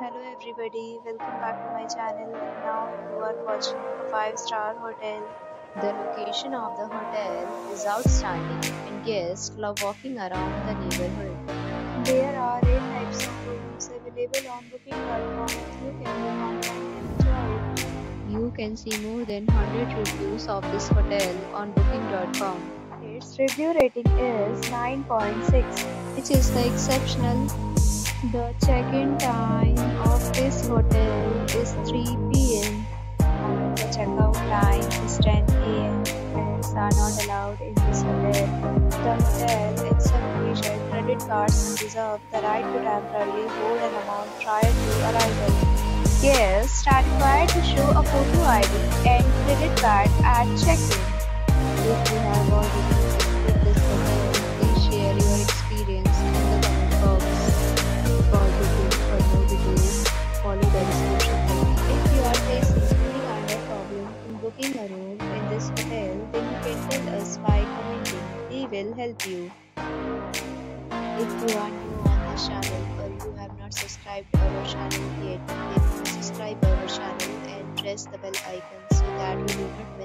Hello everybody, welcome back to my channel. Now you are watching a 5 star hotel. The location of the hotel is outstanding and guests love walking around the neighborhood. There are 8 types of rooms available on booking.com. You can online enjoy. You can see more than 100 reviews of this hotel on booking.com. Its review rating is 9.6, which is the exceptional the check-in time of this hotel is 3 p.m. and the checkout time is 10 a.m. Pets are not allowed in this hotel. The hotel accepts major credit cards and reserves the right to temporarily hold an amount prior to arrival. Guests are required to show a photo ID and credit card at check-in. Tell us by commenting. We will help you. If you are new on this channel or you have not subscribed our channel yet, then subscribe our channel and press the bell icon so that you do not